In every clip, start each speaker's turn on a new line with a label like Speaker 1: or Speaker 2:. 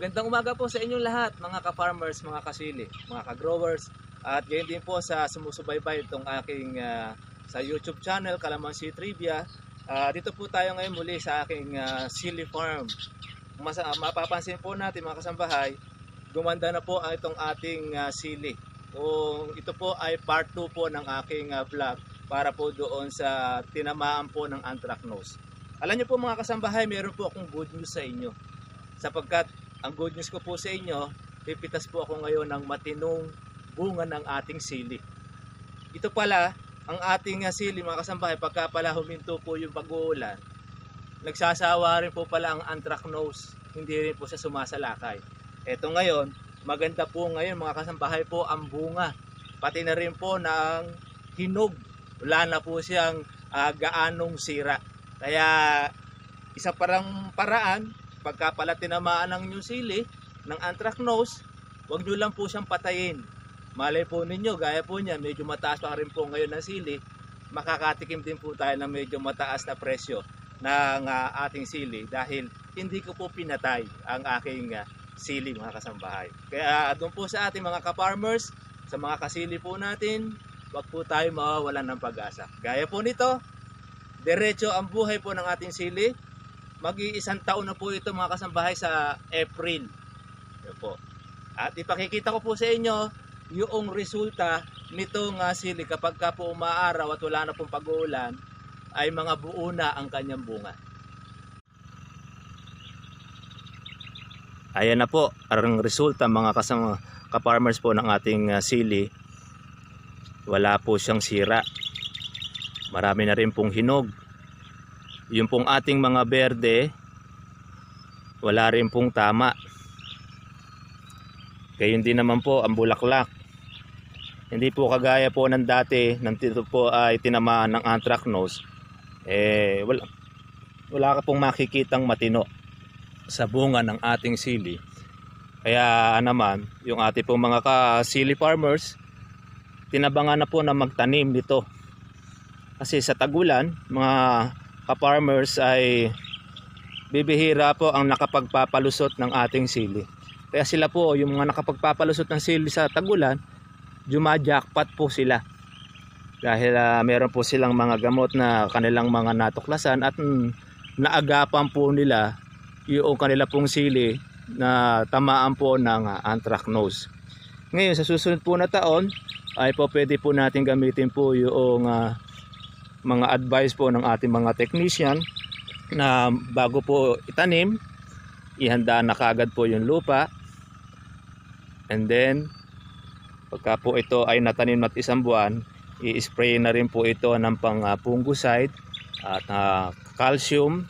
Speaker 1: Magandang umaga po sa inyong lahat, mga ka-farmers, mga kasili, mga ka-growers, at gayon din po sa sumusubaybay itong aking ah, sa YouTube channel, Kalamansi Trivia. Ah, dito po tayo ngayon muli sa aking ah, sili farm. Mas, ah, mapapansin po natin mga kasambahay, gumanda na po ang itong ating ah, sili. Kung ito po ay part 2 po ng aking ah, vlog para po doon sa tinamaan po ng anthracnose. Alam niyo po mga kasambahay, meron po akong good news sa inyo. Sapagkat ang good news ko po sa inyo, pipitas po ako ngayon ng matinong bunga ng ating sili. Ito pala, ang ating ah, sili mga kasambahay, pagka pala huminto po yung pag-uulan, nagsasawa rin po pala ang anthracnose, hindi rin po siya sumasalakay. Ito ngayon, maganda po ngayon mga kasambahay po ang bunga. Pati na rin po ng hinog. Wala na po siyang ah, gaanong sira. Kaya isa parang paraan, pagka pala tinamaan ng New Sili, ng anthracnose, huwag nyo lang po siyang patayin. Malay po ninyo, gaya po niya, medyo mataas pa rin po ngayon ng sili, makakatikim din po tayo ng medyo mataas na presyo ng ah, ating sili dahil hindi ko po pinatay ang aking ah, sili mga kasambahay. Kaya doon po sa ating mga ka-farmers, sa mga kasili po natin, wag po tayo mawawalan ng pag-asa. Gaya po nito, diretso ang buhay po ng ating sili. Mag-iisang taon na po ito mga kasambahay sa April. Yan po. At ipakikita ko po sa inyo yung resulta nitong uh, sili kapag ka po umaaraw at wala na pong pag-uulan ay mga buo na ang kanyang bunga. Ayan na po ang resulta mga kasama ka-farmers po ng ating uh, sili. Wala po siyang sira. Marami na rin pong hinog. Yung pong ating mga berde wala rin pong tama. Gayun din naman po ang bulaklak. Hindi po kagaya po ng dati nang dito po ay tinamaan ng anthracnose. Eh wala, wala ka pong makikitang matino sa bunga ng ating sili. Kaya naman, yung ating pong mga ka-sili farmers, tinabangan na po na magtanim nito. Kasi sa tagulan, mga ka-farmers ay bibihira po ang nakapagpapalusot ng ating sili. Kaya sila po, yung mga nakapagpapalusot ng sili sa tagulan, jumajackpot po sila. Dahil uh, meron po silang mga gamot na kanilang mga natuklasan at mm, naagapan po nila yung kanila pong sili na tamaan po ng uh, anthracnose. Ngayon sa susunod po na taon ay po pwede po natin gamitin po yung uh, mga advice po ng ating mga technician na bago po itanim ihanda na kagad po yung lupa and then pagka po ito ay natanim at isang buwan i-spray na rin po ito ng pang uh, fungicide at uh, calcium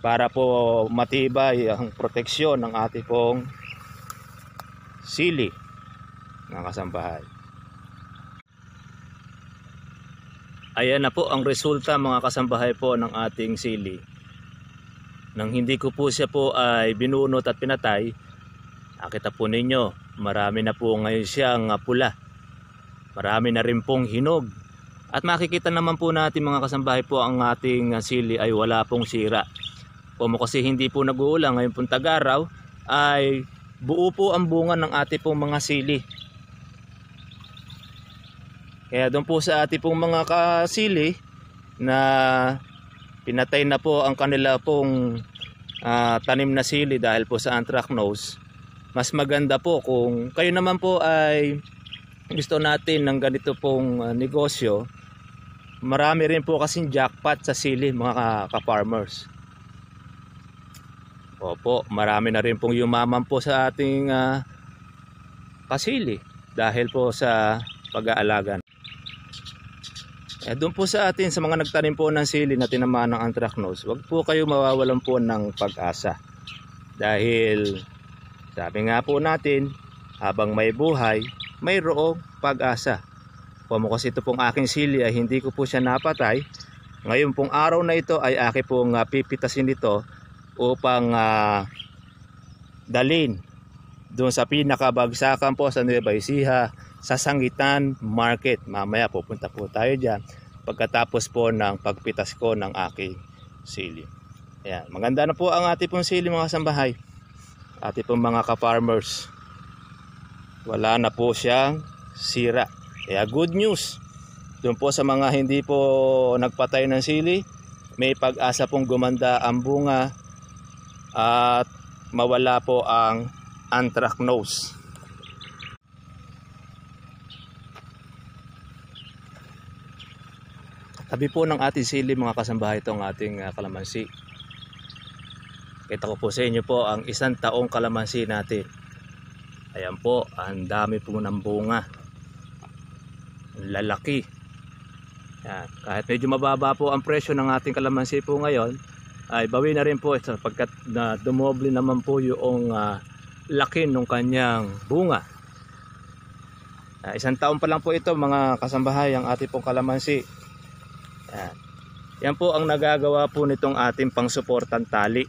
Speaker 1: para po matibay ang proteksyon ng ating pong sili ng kasambahay. Ayan na po ang resulta mga kasambahay po ng ating sili. Nang hindi ko po siya po ay binunot at pinatay, nakita po ninyo, marami na po ngayon siyang pula. Marami na rin pong hinog. At makikita naman po natin mga kasambahay po ang ating sili ay wala pong sira. Kung kasi hindi po nag-uulang ngayon pong tagaraw ay buo po ang bunga ng ating pong mga sili. Kaya doon po sa ating pong mga kasili na pinatay na po ang kanila pong uh, tanim na sili dahil po sa anthracnose. Mas maganda po kung kayo naman po ay gusto natin ng ganito pong uh, negosyo. Marami rin po kasing jackpot sa sili mga ka-farmers. Opo, marami na rin pong yumaman po sa ating uh, kasili dahil po sa pag-aalaga. Eh, doon po sa atin sa mga nagtanim po ng sili na tinamaan ng anthracnose, wag po kayo mawawalan po ng pag-asa. Dahil sabi nga po natin, habang may buhay, mayroong pag-asa. Kung kasi ito pong aking sili ay hindi ko po siya napatay, ngayon pong araw na ito ay aking pong uh, pipitasin ito upang uh, dalin doon sa pinakabagsakan po sa Nueva Ecija sa Sangitan Market. Mamaya pupunta po tayo dyan pagkatapos po ng pagpitas ko ng aking sili. Ayan, maganda na po ang ating pong sili mga sambahay. Ati pong mga ka-farmers. Wala na po siyang sira. Kaya good news. Doon po sa mga hindi po nagpatay ng sili, may pag-asa pong gumanda ang bunga at mawala po ang anthracnose. Tabi po ng ating sili mga kasambahay itong ating ah, kalamansi. Kita ko po sa inyo po ang isang taong kalamansi natin. Ayan po, ang dami po ng bunga. Lalaki. Yan. Kahit medyo mababa po ang presyo ng ating kalamansi po ngayon, ay bawi na rin po ito sapagkat na dumoble naman po yung ah, laki ng kanyang bunga. Ah, isang taon pa lang po ito mga kasambahay ang ating pong kalamansi. Yan. Yan po ang nagagawa po nitong ating pangsuportang tali.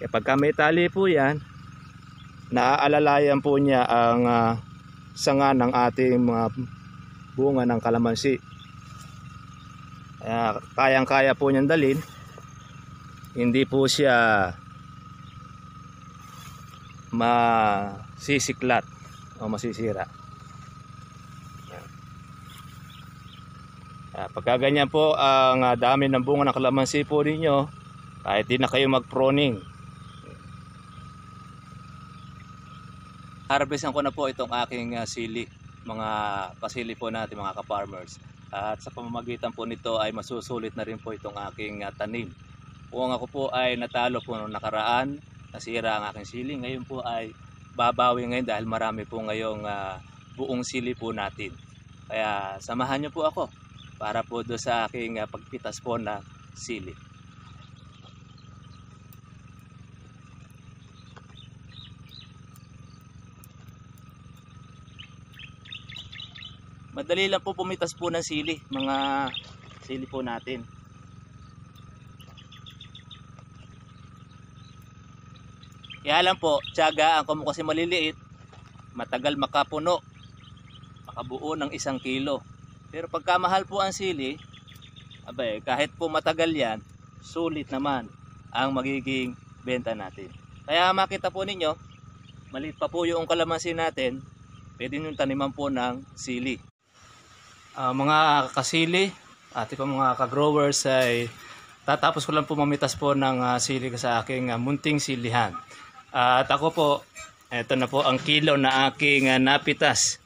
Speaker 1: Kapag ka may tali po yan, naaalalayan po niya ang ah, sanga ng ating mga bunga ng kalamansi. Kaya kayang-kaya po niyang dalin. Hindi po siya masisiklat o masisira. Ah, pagka ganyan po ang ah, dami ng bunga ng kalamansi po ninyo, kahit di na kayo mag-proning. Harvestan ko na po itong aking ah, sili, mga pasili po natin mga ka-farmers. At sa pamamagitan po nito ay masusulit na rin po itong aking ah, tanim. Kung ako po ay natalo po noong nakaraan, nasira ang aking sili, ngayon po ay babawi ngayon dahil marami po ngayong ah, buong sili po natin. Kaya samahan niyo po ako para po do sa aking ah, pagpitas po na sili. Madali lang po pumitas po ng sili, mga sili po natin. Kaya lang po, tiyagaan ko mo kasi maliliit, matagal makapuno, makabuo ng isang kilo. Pero pagka mahal po ang sili, abay, kahit po matagal yan, sulit naman ang magiging benta natin. Kaya makita po ninyo, maliit pa po yung kalamansi natin, pwede nyo taniman po ng sili. Ah, mga kasili, at pa mga ka-growers ay tatapos ko lang po mamitas po ng ah, sili sa aking ah, munting silihan. at ako po, eto na po ang kilo na aking ah, napitas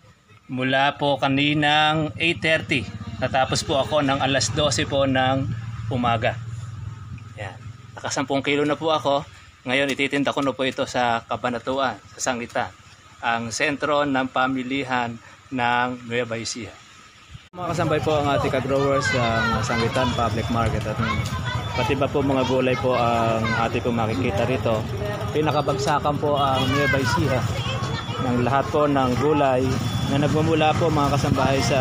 Speaker 1: mula po kaninang 8.30. Natapos po ako ng alas 12 po ng umaga. Yan. Naka 10 kilo na po ako. Ngayon ititinda ko na po ito sa Kabanatuan, sa Sangitan. Ang sentro ng pamilihan ng Nueva Ecija. Mga kasambay po ang ating ka-growers sa Sangitan Public Market at pati ba po mga gulay po ang ating po makikita rito. Pinakabagsakan po ang Nueva Ecija ng lahat po ng gulay na nagmumula po mga kasambahay sa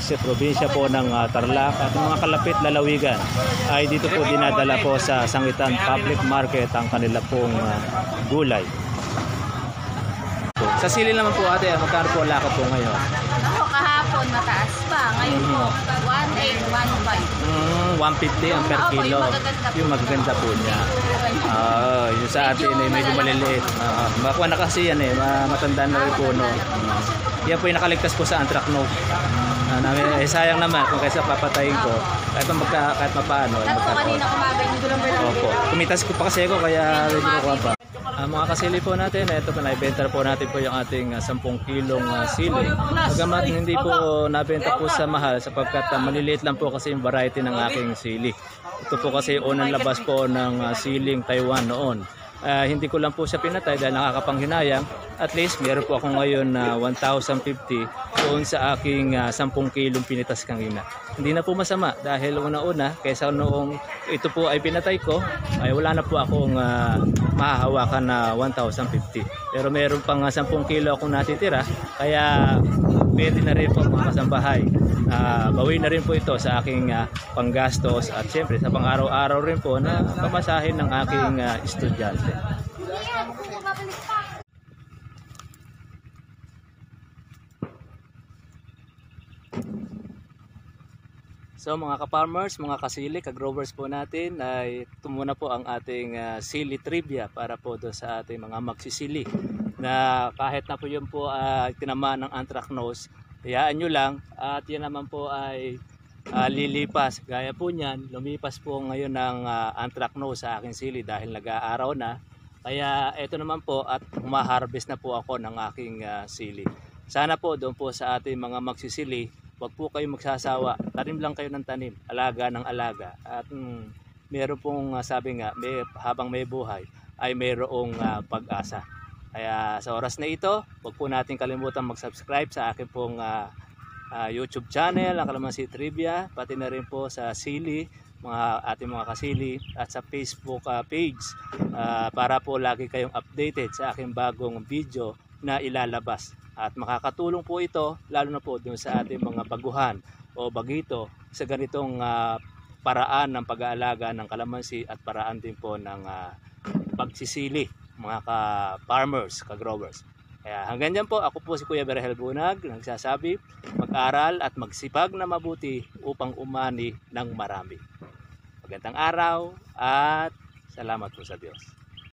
Speaker 1: sa probinsya po ng ah, Tarlac at mga kalapit lalawigan ay dito po dinadala po sa Sangitan Public Market ang kanila pong ah, gulay. Sa sili naman po ate, ah, magkano po lakad po ngayon?
Speaker 2: Ako kahapon mataas pa. Ngayon po, 1,815.
Speaker 1: Mm, 150 ang per kilo.
Speaker 2: Yung magaganda po
Speaker 1: niya. Ah, yung sa atin
Speaker 2: Medyo
Speaker 1: eh, medyo maliliit. Ah, makuha na kasi yan eh, ma- matanda na rin puno. Mm. Yan po yung nakaligtas po sa anthracnose. Ah, namin, eh, sayang naman kung kaysa papatayin ko, kahit magka, kahit papaano. eh,
Speaker 2: Tapos
Speaker 1: magkakaroon.
Speaker 2: kanina kumaga, hindi ko lang
Speaker 1: Opo. Kumitas ko pa kasi ako kaya medyo nakuha pa. Ang mga kasili po natin, ito po naibenta po natin po yung ating ah, 10 kilong ah, sili. Bagamat hindi po nabenta po sa mahal sapagkat ah, maliliit lang po kasi yung variety ng aking sili. Ito po kasi unang labas po ng ah, siling Taiwan noon. Ah, hindi ko lang po siya pinatay dahil nakakapanghinayang. At least meron po ako ngayon na 1,050 doon sa aking ah, 10 kilong pinitas kanina. Hindi na po masama dahil una-una kaysa noong ito po ay pinatay ko ay wala na po akong ah, mahahawakan na 1,050. Pero meron pang ah, 10 kilo akong natitira kaya pwede na rin po mga kasambahay. Ah, bawi na rin po ito sa aking ah, panggastos at siyempre sa pang-araw-araw rin po na pamasahin ng aking ah, estudyante. So mga ka-farmers, mga kasili, ka-growers po natin ay ito muna po ang ating ah, sili trivia para po doon sa ating mga magsisili na kahit na po yun po ay tinamaan ng anthracnose, hayaan nyo lang at yan naman po ay ah, lilipas. Gaya po niyan, lumipas po ngayon ng ah, anthracnose sa aking sili dahil nag-aaraw na. Kaya ito naman po at humaharvest na po ako ng aking ah, sili. Sana po doon po sa ating mga magsisili, wag po kayong magsasawa. Tanim lang kayo ng tanim, alaga ng alaga. At mm, meron pong ah, sabi nga, may, habang may buhay ay mayroong ah, pag-asa. Kaya sa oras na ito, wag po natin kalimutan mag-subscribe sa akin pong ah, ah, YouTube channel, ang Kalamansi Trivia, pati na rin po sa Sili, mga ating mga kasili at sa Facebook ah, page ah, para po lagi kayong updated sa aking bagong video na ilalabas. At makakatulong po ito lalo na po dun sa ating mga baguhan o bagito sa ganitong ah, paraan ng pag-aalaga ng kalamansi at paraan din po ng ah, pagsisili mga ka-farmers, ka-growers. Kaya hanggang dyan po, ako po si Kuya Berhel Bunag, nagsasabi, mag-aral at magsipag na mabuti upang umani ng marami. Magandang araw at salamat po sa Diyos.